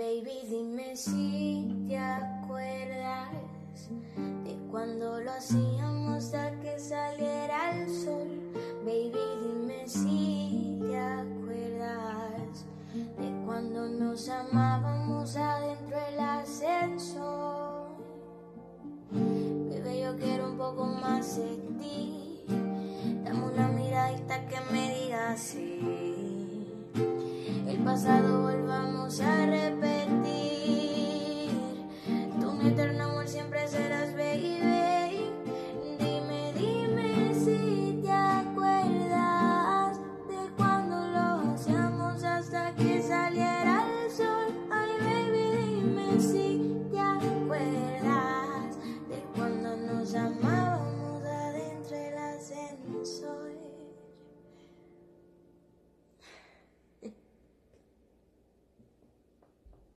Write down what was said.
Baby, dime si te acuerdas de cuando lo hacíamos hasta que saliera el sol. Baby, dime si te acuerdas de cuando nos amábamos adentro del ascensor. Bebé, yo quiero un poco más de ti. Dame una miradita que me diga sí. El pasado volvamos a inside.